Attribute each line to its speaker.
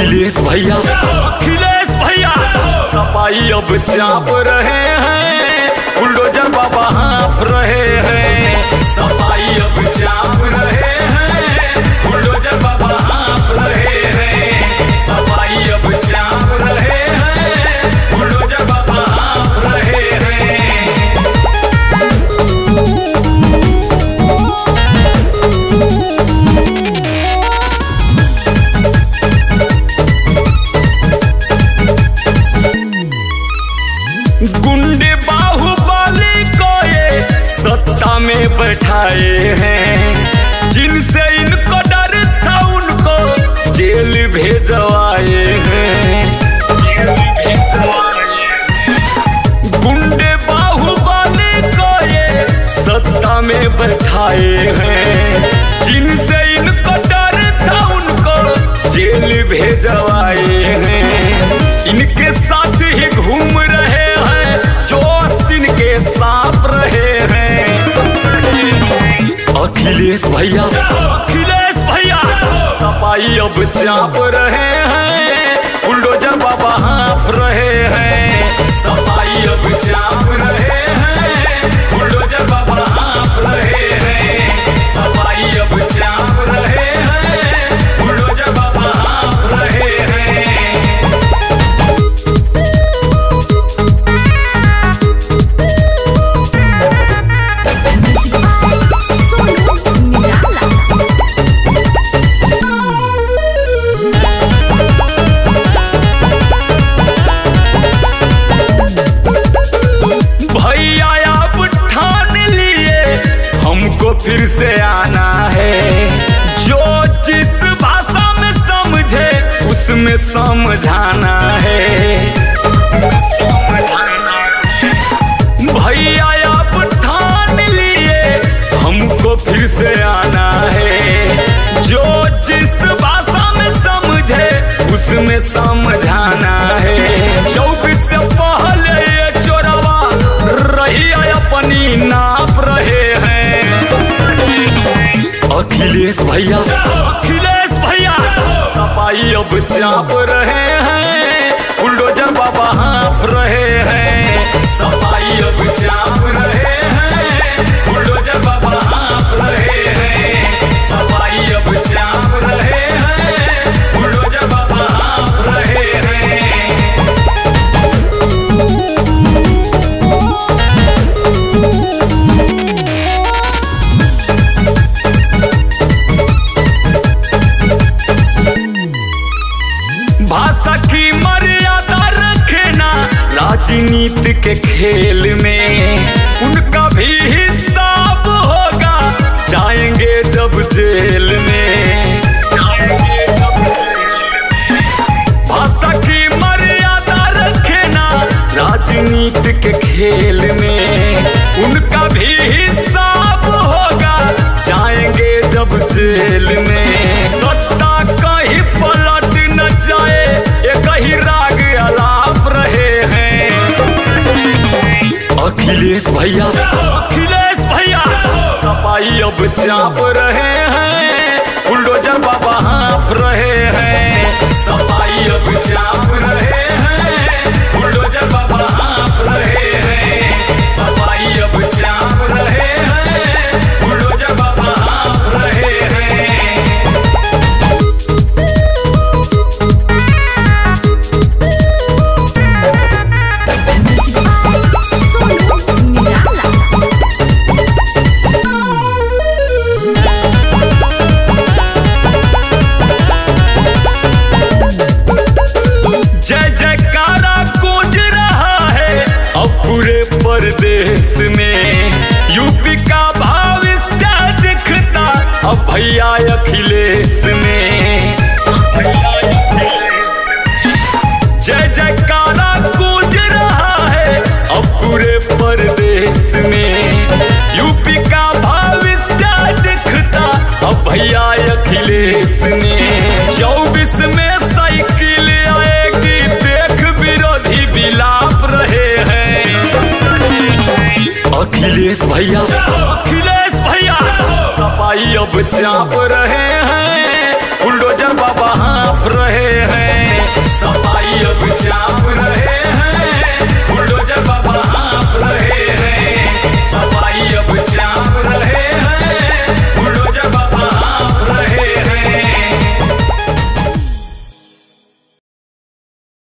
Speaker 1: अखिलेश भैया।
Speaker 2: अखिलेश भैया।
Speaker 1: सफ़ाई अब चाप रहे हैं। बुलडोजर बाबा हाँ रहे हैं। बैठाए हैं। जिनसे इनको डर था उनको जेल भेजवाए हैं। गुंडे बाहुबली को ये सत्ता में बैठाए हैं। जिनसे इनको डर था उनको जेल भेजवाए हैं। इनके अखिलेश भैया।
Speaker 2: अखिलेश भैया।
Speaker 1: सफ़ाई अब चाप रहे हैं। बुलडोजर बाबा हाँ रहे हैं। सफ़ाई उसमें समझाना है। भैया अब ठान लिए, हमको फिर से आना है। जो जिस भाषा में समझे, उसमें समझाना है। चौबीस से पहले ये चोरवा रही अपनी नाप रहे हैं। अखिलेश भैया चाप रहे हैं बुलडोजर बाबा हाँफ रहे हैं। सफ़ाई अब चाप रहे राजनीति के खेल में उनका भी हिसाब होगा। जाएँगे जब जेल में। जाएँगे जब जेल में। भाषा की मर्यादा रखना राजनीति के खेल में। उनका भी हिसाब होगा। जाएँगे जब जेल में। अखिलेश भैया।
Speaker 2: अखिलेश भैया।
Speaker 1: सफ़ाई अब चाप भैया अखिलेश भैया जय जयकारा गूंज रहा है अब पूरे परदेश में। यूपी का भविष्य दिखता अब भैया अखिलेश ने। चौबीस में साइकिल आएगी, देख विरोधी बिलाप रहे हैं। अखिलेश भैया। भाई अब चाप रहे हैं, बुलडोजर बाबा हाँप रहे हैं। सफ़ाई अब चाप रहे हैं, बुलडोजर बाबा हाँप रहे हैं।